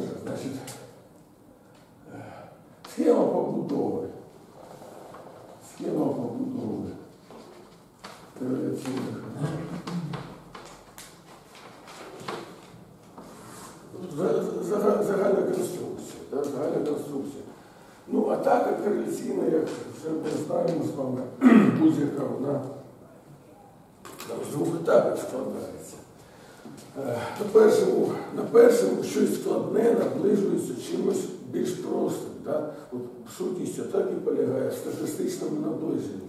же, значить, е, схема побудови. Схема побудови. Загальна конструкція. Да? Загальна конструкція. Ну, атака корреляційна, як вже ми знаємо з вами, будь-яка вона з двох етапів складається. Е, На першому, щось складне наближується чимось більш простим. Да? От сутність атаки полягає в статистичному наближенні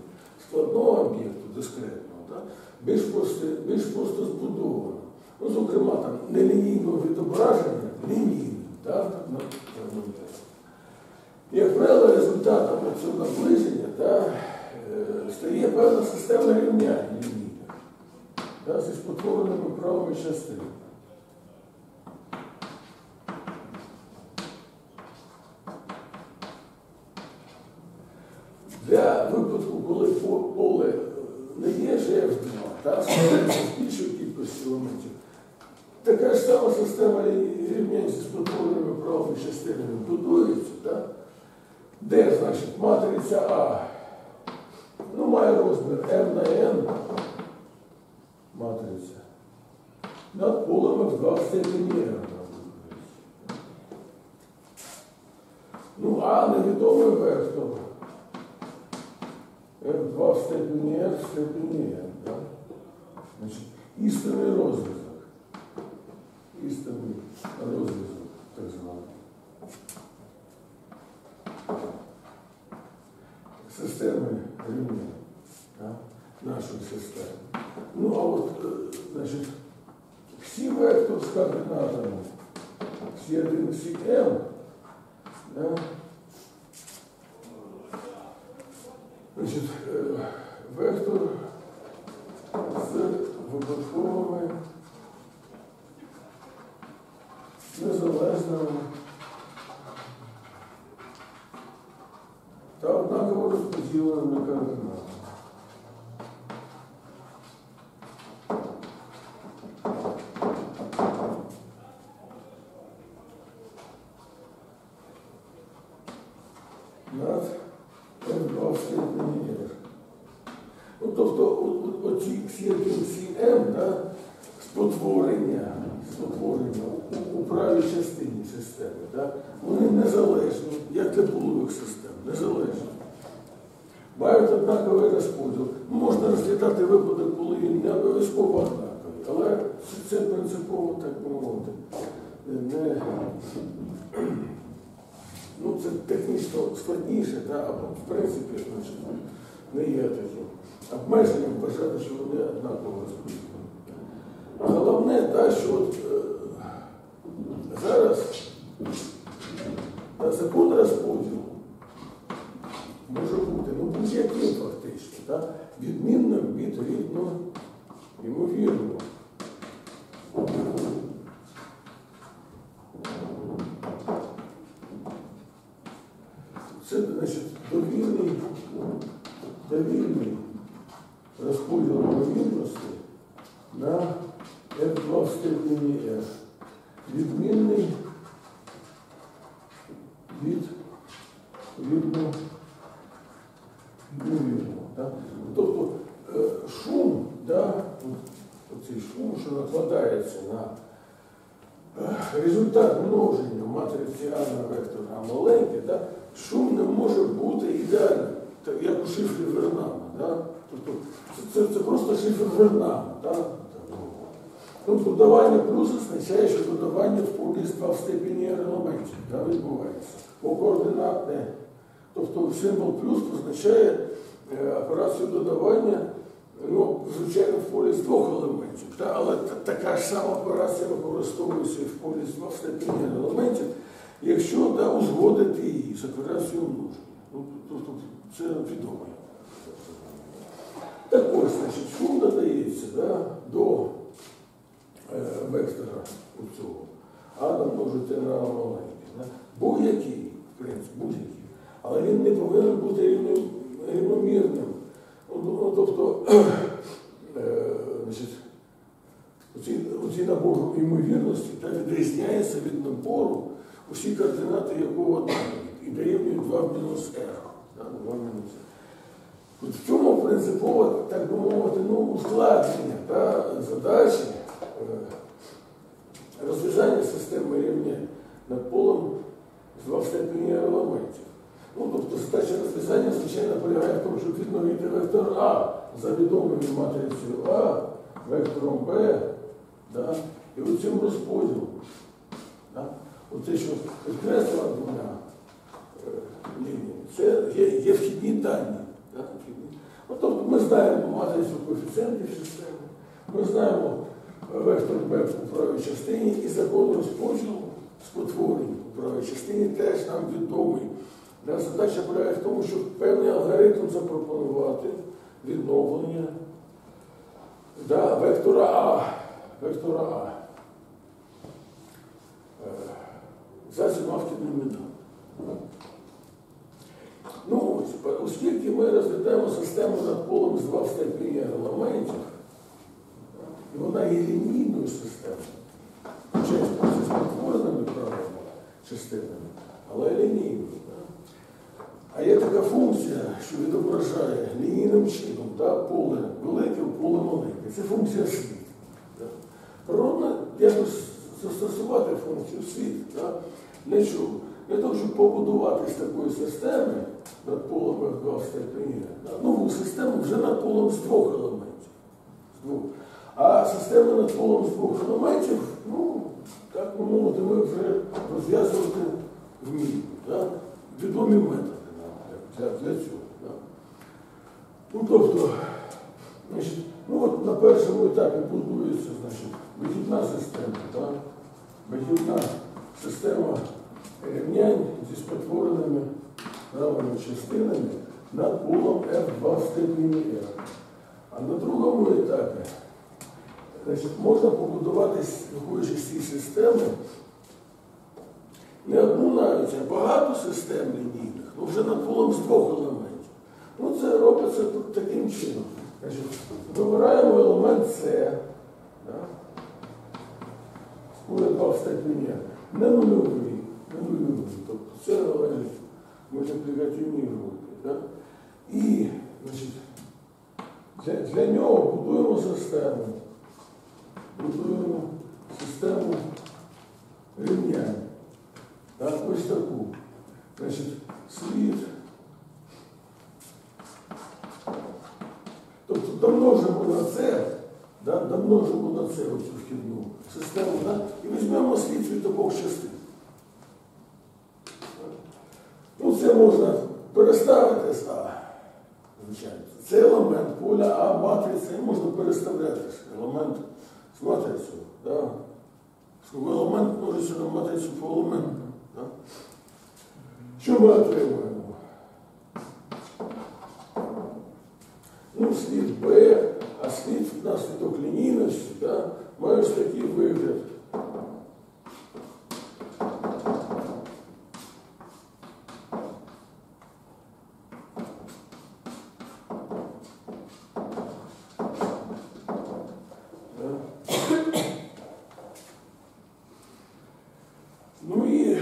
складного об'єкту, дискретного, да? більш, просто, більш просто збудовано. Ну, зокрема, там нелінійного відображення лінійним. Да? Як правило, результатом цього наближення да, е, стає певна система рівнянь спотвореними правими частинами. Для випадку, коли поле не є ЖФ2, та складається з кількості елементів, така ж сама система рівнянь зі спотвореними правими частинами Значить, істинний розв'язок. Істинний розв'язок, так званий. Системи рівня да? нашої системи. Ну, а от, е, значить, всі вектор з координатами, всі 1, всі m, да? Оці всі M, да, спотворення, спотворення у, у правій частині системи, да, вони незалежні, як для полових систем, незалежні. Мають однаковий розподіл. Можна розглядати випадок, коли він не обов'язково однаковий, але це принципово, так би мовити, не, ну, це технічно складніше, да, або в принципі не є таким обмеженням вважати, що вони однаково розподілені. Головне, да, що от, е, зараз закон розподілу може бути ну, будь-яким фактично, да, відмінним від рідного ймовірного. Це значить довільний, довільний розподіл ймовірності на F2 в степені F. Відмінний від рівно. Да? Тобто е, шум, да, оцей шум, що накладається на е, результат множення матриці А на маленький, да, шум не може бути ідеальним, як у шифрі Вернама. Да? Тобто, це, це, просто шифр. Да? Тобто додавання плюс означає, що додавання в поліс 2 в степені елементів відбувається. Бо координатне, тобто символ плюс означає е, операцію додавання, ну, звичайно, в полі з двох елементів. Да? Але та- така ж сама операція використовується в полі з 2 в степені елементів, якщо да, узгодити її з операцією множення. Ну, тобто це відомо. Так ось, значить, шум додається да, до е, вектора у цього. А домножити на маленький. Да? Будь-який, в принципі, будь-який. Але він не повинен бути рівним, рівномірним. Ну, тобто, е, значить, оці, набор ймовірності да, відрізняється від набору усі координати якого і дорівнюють 2 в мінус r. Да, 2 мінус r. От в цьому принципово, так би мовити, ну, ускладнення та задачі е, розв'язання системи рівнянь над полем з два степені елементів. Ну, тобто задача розв'язання, звичайно, полягає в тому, щоб відновити вектор А за відомою матрицею А, вектором Б, да, і оцим розподілом. Да. Оце, що підкреслила двома е, лініями, це є, є вхідні дані. Ну, тобто ми знаємо матрицю коефіцієнтів системи, ми знаємо е, вектор Б у правій частині і закон розподілу спотворень у правій частині теж нам відомий. Да, Задача полягає в тому, щоб певний алгоритм запропонувати відновлення да, вектора А. Вектора А. Е, За даними. Ну, оскільки ми розглядаємо систему над полем з 2 в степені елементів, і вона є лінійною системою, чесно, з спотвореними правильно частинами, але лінійною. А є така функція, що відображає лінійним чином да, поле велике, поле маленьке. Це функція світу. Да. Природно якось застосувати функцію світу. Да. Для чого? Для того, щоб побудувати з такої системи над полем F2 в степені, да, нову систему вже над полем з двох елементів. З двох. А система над полем з двох елементів, ну, так би мовити, ми вже розв'язувати вміємо. Да? Відомі методи нам для, для цього. Да? Ну, тобто, значить, ну от на першому етапі будується значить, вихідна система, да? вихідна система рівнянь зі спотвореними правими частинами над полом F2 в степені R. А на другому етапі значить, можна побудувати, виходячи з цієї системи, не одну навіть, а багато систем лінійних, ну вже над полом з двох елементів. Ну це робиться тут таким чином. Значить, Вибираємо елемент С. Да? Буде 2 в степені. Не нульовий, не нульовий. Тобто це належить мультиплікативній групі. Да? І значить, для, для нього будуємо систему. Будуємо систему рівнянь. Так, ось таку. Значить, слід. Тобто домножимо на це, да, домножимо на це оцю вхідну систему, да, і візьмемо слід від обох частин. Ну, це можна переставити А, звичайно. Це елемент поля А матриця, можна переставляти елемент з матрицею. Да? Елемент множиться на матрицю по елементу. Да? Що ми отримуємо? Ну, слід Б, а слід внаслідок лінійності, да, має ось такий вигляд. Да. Ну і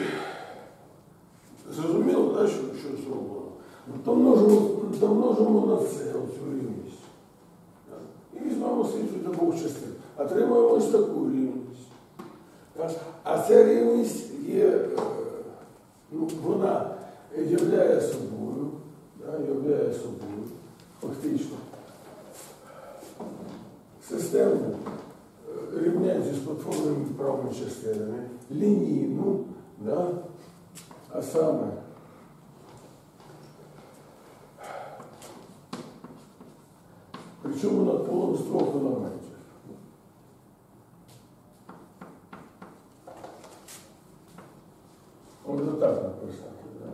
зрозуміло, да, що, що зроблено. Домножимо, домножимо на це оцю рівність. Так. І візьмемо слід від обох частин. Отримуємо ось таку рівність. А ця рівність є, е, ну, вона являє собою, да, являє собою фактично систему е, рівнянь зі спотвореними правими частинами, лінійну, да, а саме Причому над полом з двох елементів. Можна так написати, да?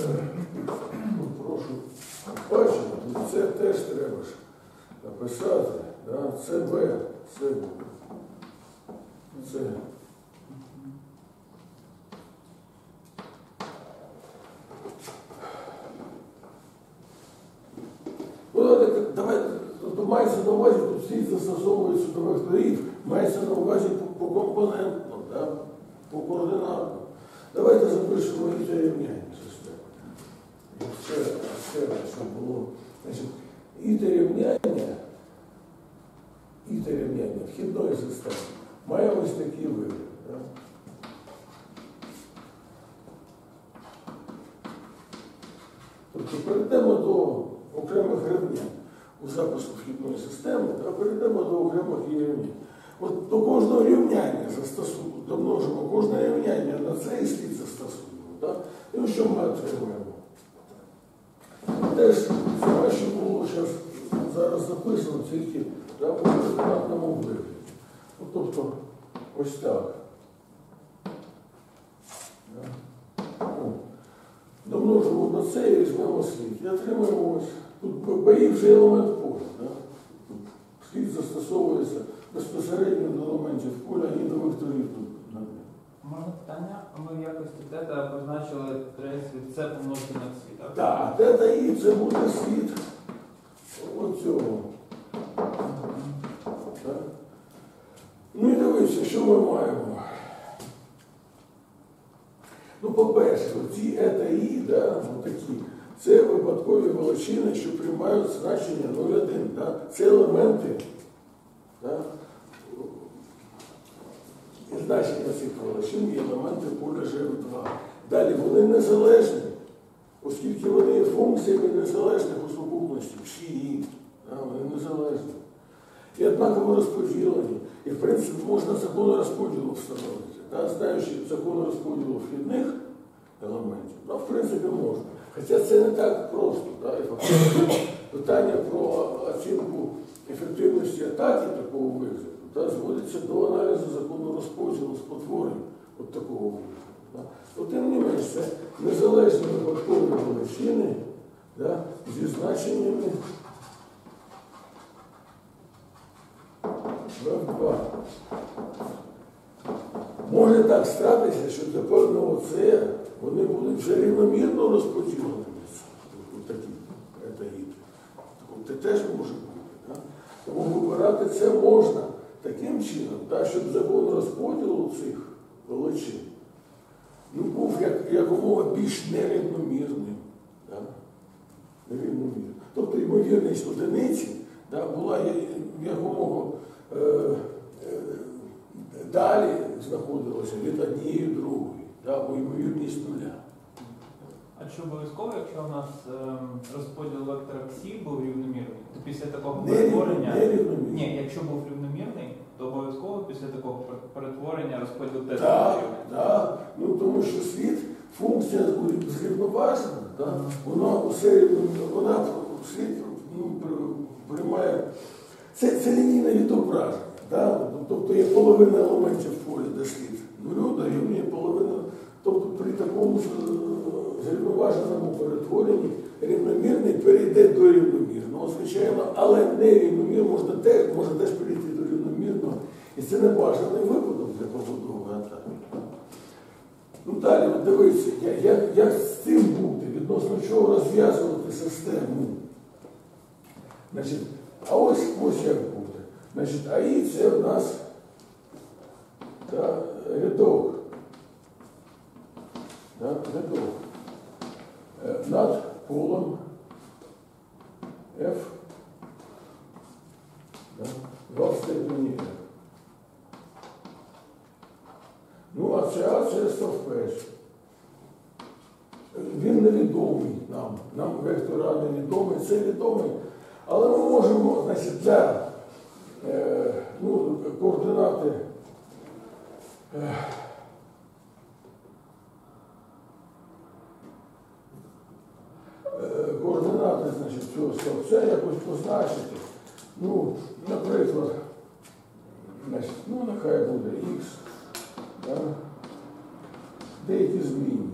Е, ну, Прошу бачити, ну, це теж треба ж написати. Да? Це Б, це Це. Ну, мається на увазі, тут слід застосовується до векторів, мається на увазі по, по да? по координатам. Давайте запишемо і це рівняння системи. Все, все, що було. Значить, і рівняння, те вхідної системи має ось такий вигляд. Тобто перейдемо до окремих рівнянь у запису вхідної системи, а перейдемо до окремих її рівнянь. От до кожного рівняння застосуємо, домножимо кожне рівняння на цей слід застосуємо. Так? І що ми отримуємо? Теж саме, що було зараз записано, тільки да, в координатному вигляді. Ну, Тобто ось так. О. Домножимо на це і візьмемо слід. І отримаємо ось. Тут боїв вже елемент поля. Да? Слід застосовується безпосередньо до елементів поля і до векторів тут. Можна питання? Ми в якості тета позначили трейс від це помножити на всі, так? Де і це буде слід оцього. Так? Ну дивіться, що ми маємо. Ну, по-перше, ці ета і, да, такі, це випадкові величини, що приймають значення 0,1. Да? Це елементи. Да? Значення цих величин є елементи поля ЖФ2. Далі вони незалежні, оскільки вони є функціями незалежних у сукупності, всі да, вони незалежні. І однаково розподілені. І, в принципі, можна закони розподілу встановити. Да? Знаючи закони розподілу вхідних елементів, ну, в принципі, можна. Хоча це не так просто. Да? І фактично питання про оцінку ефективності атаки такого вигляду да, зводиться до аналізу закону розподілу спотворень от такого вигляду. Да? Ну, тим не менш, це незалежні випадкові величини да, зі значеннями В2. Може так статися, що для певного С вони будуть вже рівномірно розподіленими. От. Це теж може бути. Да? Тому вибирати це можна таким чином, да, щоб закон розподілу цих величин ну, був як, якомога більш нерівномірним. Да? Нерівномірним. Тобто ймовірність одиниці да, була якомога далі знаходилася від однієї другої, да, бо ймовірність нуля. А чи обов'язково, якщо у нас ем, розподіл вектора Ксі був рівномірний, то після такого перетворення. Нерівномірний. Ні, якщо був рівномірний, то обов'язково після такого перетворення розподіл теж Так, так. Ну тому що світ, функція зрівноважена, вона усе вона світ ну, при- приймає. Це, це лінійне відображення. Так? Тобто є половина елементів поля, де слід нулю дорівнює половина. Тобто при такому е, зрівноваженому перетворенні рівномірний перейде до рівномірного, звичайно, але нерівномірно можна теж, може теж перейти до рівномірного. І це не бажаний випадок для побудови атаки. Ну далі, от дивіться, як, як з цим бути, відносно чого розв'язувати систему. Значить, а ось ось як буде. Значить, АІ це в нас да, рядок. Да, рядок. Е, Над полем F. Да, два в степені F. Ну, а це А це совпеч. Він невідомий нам. Нам вектор А невідомий, це відомий. Але ми можемо, значить, для е, ну, координати. е, е, Координати, значить, цього стовпця якось позначити. Ну, наприклад, значить, ну нехай буде Х, да? деякі змінні.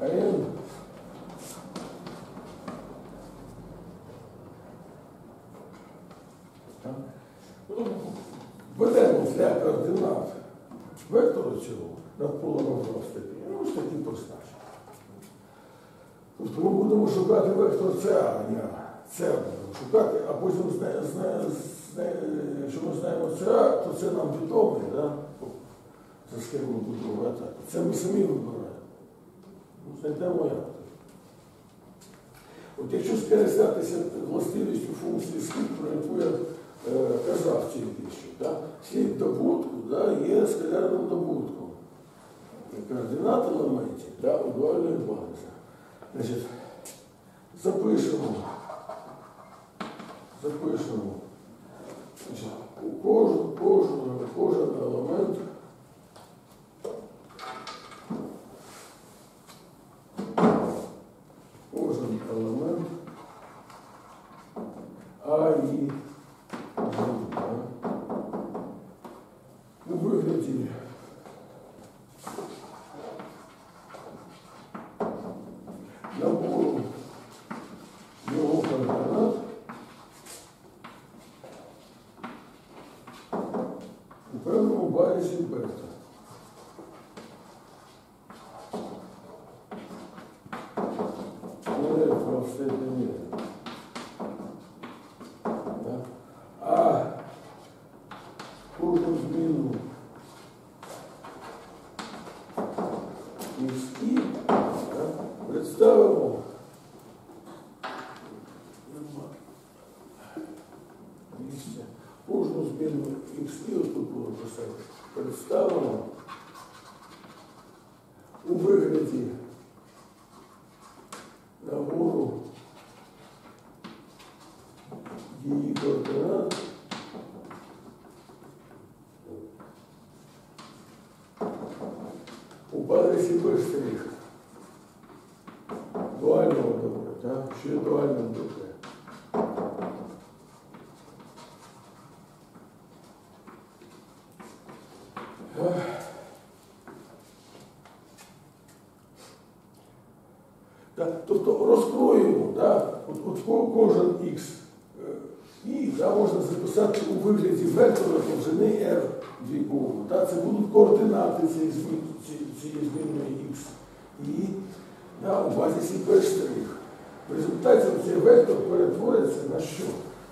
А N так? Ну, Беремо для координат вектору цього над полем в степені. Ну, ось такі ми будемо шукати вектор С, а не Це буде шукати, а потім зна, зна, зна, якщо ми знаємо це, А, то це нам відомо, да? за схему будови атаки. Це ми самі вибираємо. Ну, знайдемо як. От якщо скористатися властивістю функції слід, про яку я е, казав тільки що, да? слід добутку да, є скалярним добутком. Координат елементів да, у дуальної бази. Значить, запишемо. Запишемо. Значить, у кожного, кожного, кожен елемент кожен елемент А і З, да, у вигляді набору його координат у певному базі бета. Представимо у вигляді набору її координат у адресі штрих дуального добра, так? Що є дуальним Координати цієї змінної X. І да, у базі штрих. В результаті цей вектор перетвориться на що?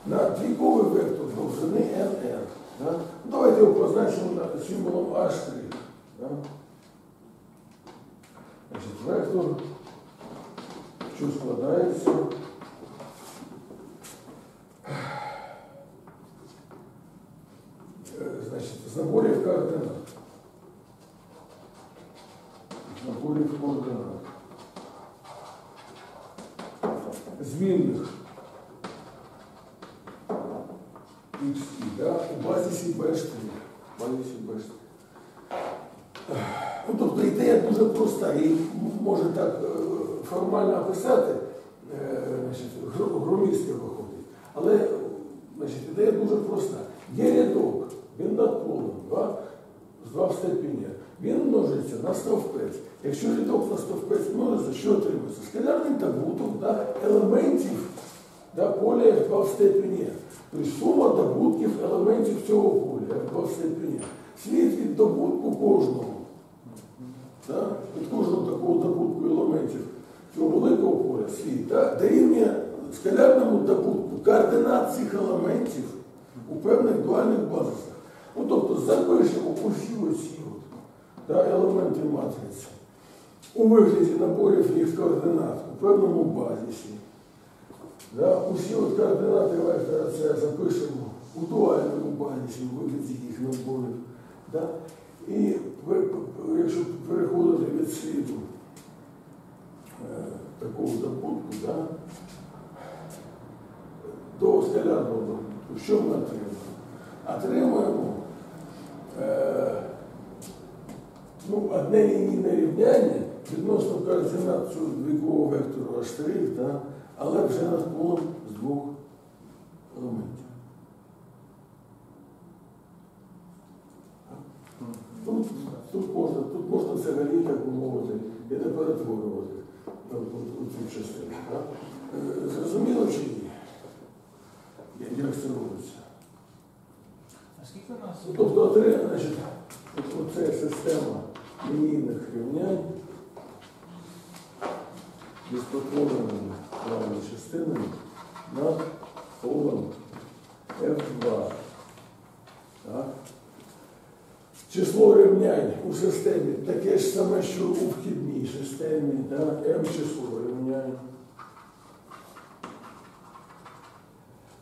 На двійковий вектор довжини NR. Да? Давайте його позначимо на- символом A'. Да? Значить, вектор що складається е, значить, з наборів координат. Наборів координат. Змінних x да, у штрих. Базі Ну, тобто ідея дуже проста і може так е, формально описати, е, громістки виходить. Але значить, ідея дуже проста. Є рядок, він над полем, два, два степені. Множиться на. Якщо рядок на стовпець множиться, що отримується? Скалярний добуток да, елементів да, поля як два в степені. Тобто сума добутків елементів цього поля в степені. Слід від добутку кожного. Да? Від кожного такого добутку елементів цього великого поля слід да? дорівнює скалярному добутку координат цих елементів у певних дуальних базисах. Ну, тобто запишемо усі оці от, да, елементи матриці у вигляді наборів їх координат у певному базисі. Да? Усі от координати вектора це запишемо у дуальному базисі у вигляді їх наборів. Да? І якщо переходити від сліду е, такого добутку да, до скалярного добутку, що ми отримуємо? Отримуємо е, ну, одне лінійне рівняння відносно координат цього двійкового вектору H', да, але вже над полем з двох елементів. Тут, тут, можна, тут можна взагалі, як би мовити, і не перетворювати е, у цю частину. так? Е, Зрозуміло чи ні? Як це робиться? Тобто, значить, оце система лінійних рівнянь з правими частинами над колон F2. Так. Число рівнянь у системі таке ж саме, що у вхідній системі, да? m число рівнянь.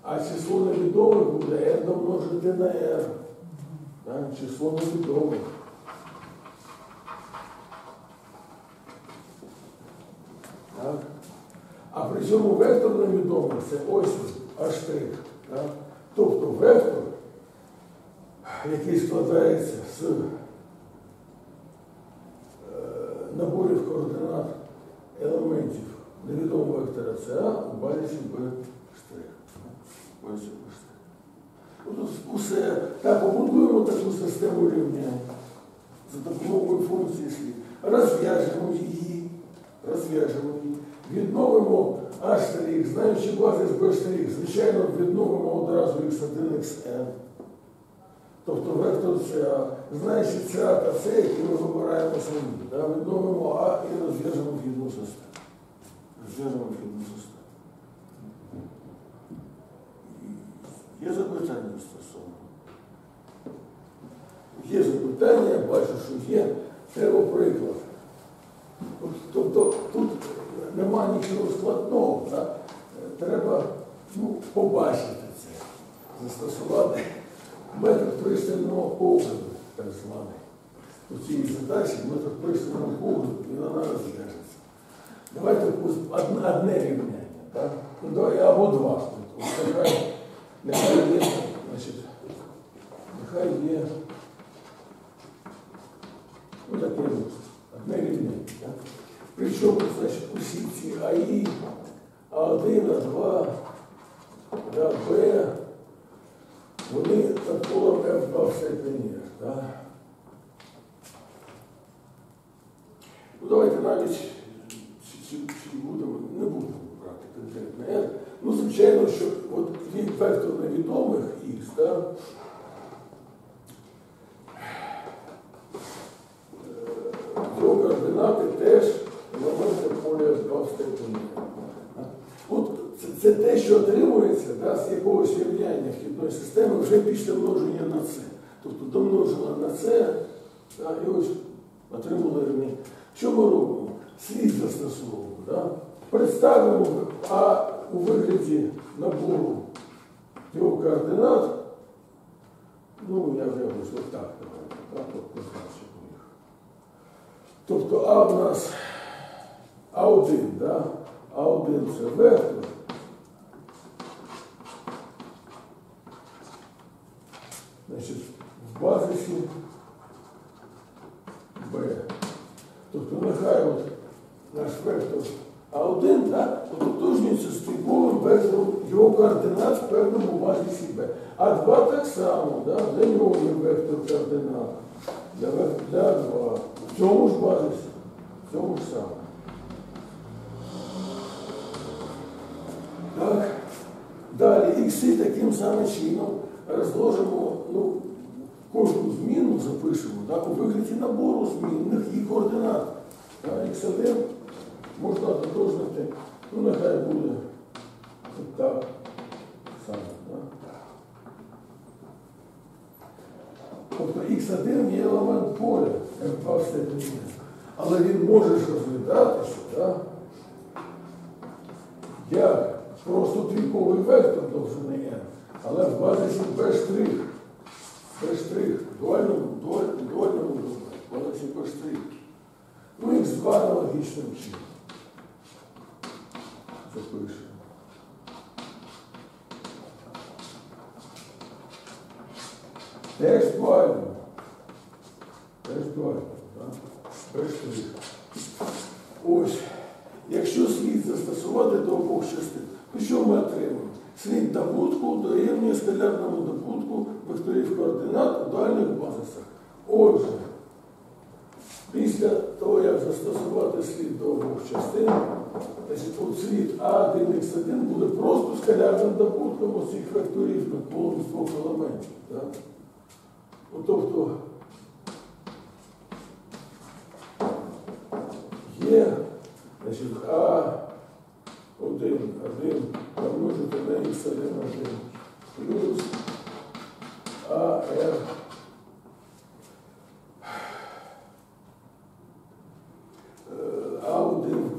А число невідомих буде r домножити на r. Да? Число невідомих. Так? А при цьому вектор невідомий це ось аж штрих. Так? Тобто вектор, який складається з е, наборів координат елементів невідомого вектора це А у базі Б штрих. Ось Б штрих. Усе. Так, побудуємо таку систему рівнянь за допомогою функції слів. Розв'яжемо її, розв'яжемо її, відновимо А штрих, знаючи базис Б штрих, звичайно, відновимо одразу x1, xn. Тобто вектор ЦА, знаючи ЦА та С, які ми вибираємо самі, да, відновимо А і розв'яжемо вхідну систему. Розв'яжемо вхідну систему. Є запитання стосовно? Є запитання, я бачу, що є. Треба приклад. Тобто тут нема нічого складного. Так? Треба ну, побачити це, застосувати метод пристального погляду, так званий. У цій задачі метод пристального погляду і вона розв'яжеться. Давайте одне, рівняння. Так? Ну, або два. Ось Нехай, нехай є, значить, нехай є. Ну, таке от, одне рівняння. Так? Причому, значить, усі ці АІ, А1, А2, да, Б, вони над полом F2 в степені. Да? Ну, давайте навіть чи, чи, чи будемо, не будемо брати конкретно. Ну, звичайно, що от від вектор невідомих X, да? його координати теж поля F2 в степені. От це, це те, що отримується да, з якогось рівняння вхідної системи вже після множення на це. Тобто домножила на це, да, і ось отримали рівняння. Що ми робимо? Слід застосовуємо. Да? Представимо А у вигляді набору його координат. Ну, я вже ось так давайте, так, от позначимо їх. Тобто А в нас А1, да? А1 це вектор. Значить, в базисі Б. Тобто нехай от наш вектор А1 да, ототожнюється з типовим вектором його координат в певному базисі Б. А 2 так само, да, для нього є вектор координат. Для, для 2. В цьому ж базисі, в цьому ж самому. Так. Далі ікси таким самим чином розложимо, ну, кожну зміну запишемо так, у вигляді набору змінних і координат. Так, X1 можна ототожнити, ну нехай буде так само. Тобто X1 є елемент поля, як два степені. Але він може розглядатися, так? як просто двійковий вектор довжини n, але в базисі B штрих. B штрих, дуальному, дуаль- дуальному в B штрих. Ну, x2 аналогічним чином. Запишемо. Теж дуально. Теж дуально. так? Штрих. Ось. Якщо слід застосувати до обох частин, що ми отримаємо? Слід добутку дорівнює скалярному добутку векторів координат у дальніх базисах. Отже, після того, як застосувати слід до обох частин, от слід А1 Х1 буде просто скалярним добутком оцих векторів над полом двох елементів. Тобто є Значить, А помножити на х1, 1 плюс АР е, А1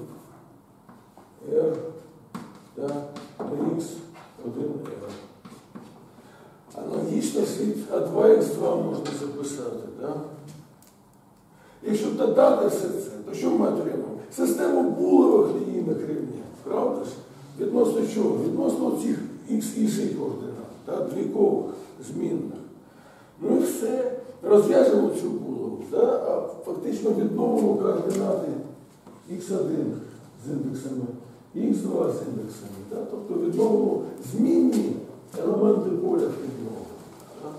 R та Х1R. Аналогічно слід А2Х2 можна записати. Да? Якщо додати все це, то що ми отримаємо? Систему булових лінійних рівнянь, правда ж? Відносно чого? Відносно цих Х і Y координат, да? двійкових, змінних. Ну і все. Розв'яжемо цю булаву, да? а фактично відновимо координати Х1 з індексами, Х2 з індексами. Да? Тобто відновимо змінні елементи поля віднову. Да?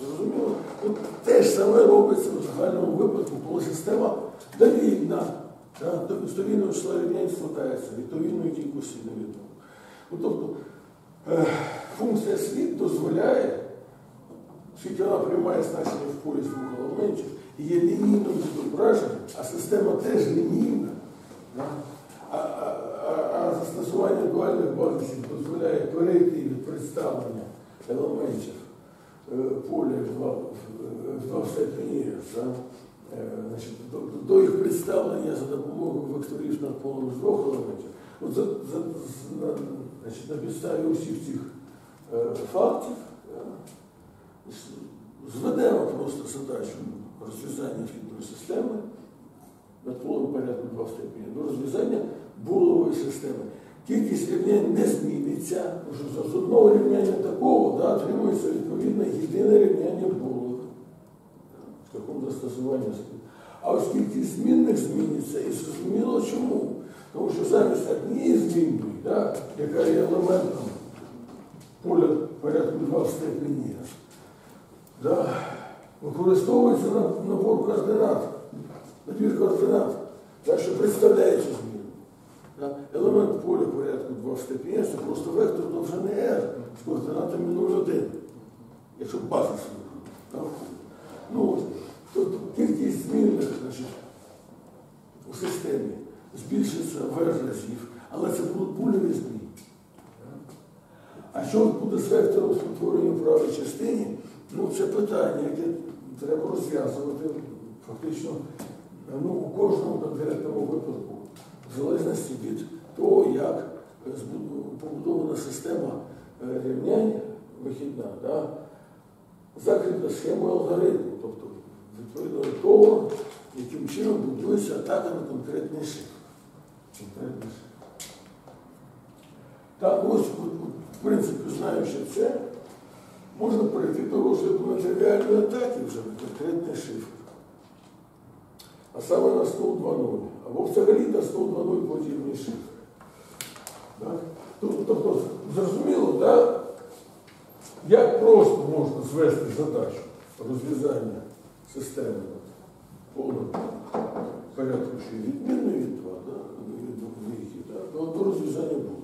Зрозуміло? Тут саме робиться в загальному випадку, коли система довільна, до стовільного числа рівнянь складається, від довільної кількості невідомо. Ну, тобто е, функція слід дозволяє, оскільки вона приймає значення в полі двох елементів, є лінійним відображенням, а система теж лінійна. А, а застосування дуальних базисів дозволяє перейти від представлення елементів е, поля в два, в- два степені? Е, до, до їх представлення за допомогою векторів над полем з двох елементів. За, за, на, на підставі усіх цих е, фактів е, зведемо просто задачу розв'язання фідної системи над полем порядку 2 степені до розв'язання булової системи. Кількість рівнянь не зміниться, тому що з одного рівняння такого да, отримується відповідно єдине рівняння булових. Шляхом застосування слів. А оскільки змінних зміниться, і зрозуміло чому. Тому що замість однієї змінної, да, яка є елементом поля порядку 2 в степені, да, використовується на- набор координат, набір координат, так, що представляє цю зміну. Да. Елемент поля порядку 2 в степені це просто вектор довжини R з координатами 0,1, якщо базис. Ну, тобто кількість змінних значить, у системі збільшиться в разів, але це будуть пульові зміни. А що буде з вектором спотворення в правій частині? Ну, це питання, яке треба розв'язувати фактично ну, у кожному конкретному випадку, в залежності від того, як побудована система е, рівнянь вихідна, да, закріплена схемою алгоритму, тобто відповідно до того, яким чином будується атака на конкретний шифр. Так, ось, в принципі, знаючи це, можна перейти до розгляду нетривіальної атаки вже на конкретний шифр. А саме на 102.0, або взагалі на 102.0 подібний шифр. Так? Тобто, тобто, зрозуміло, да? як просто можна звести задачу розв'язання системи повного порядку, що відмінної від 2, да? від двійки, да? до, до розв'язання було.